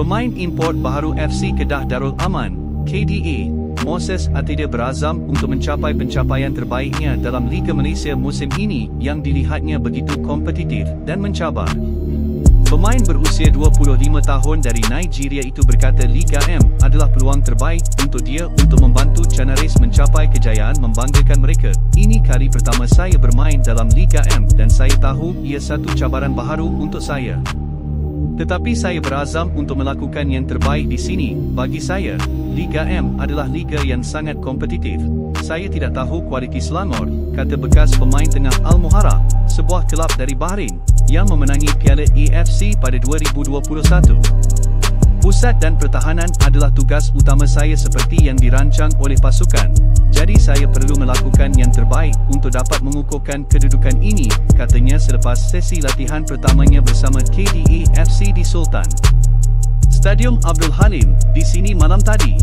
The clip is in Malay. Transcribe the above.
Pemain import baharu FC Kedah Darul Aman, KDA, Moses Atida berazam untuk mencapai pencapaian terbaiknya dalam Liga Malaysia musim ini yang dilihatnya begitu kompetitif dan mencabar. Pemain berusia 25 tahun dari Nigeria itu berkata Liga M adalah peluang terbaik untuk dia untuk membantu Canaris mencapai kejayaan membanggakan mereka. Ini kali pertama saya bermain dalam Liga M dan saya tahu ia satu cabaran baharu untuk saya. Tetapi saya berazam untuk melakukan yang terbaik di sini. Bagi saya, Liga M adalah liga yang sangat kompetitif. Saya tidak tahu kualiti Selangor, kata bekas pemain tengah Al-Muharraq, sebuah kelab dari Bahrain yang memenangi Piala AFC pada 2021. Pusat dan pertahanan adalah tugas utama saya seperti yang dirancang oleh pasukan. Jadi saya perlu melakukan yang terbaik untuk dapat mengukuhkan kedudukan ini, katanya selepas sesi latihan pertamanya bersama KDA Di Sultan. Stadium Abdul Halim, di sini malam tadi.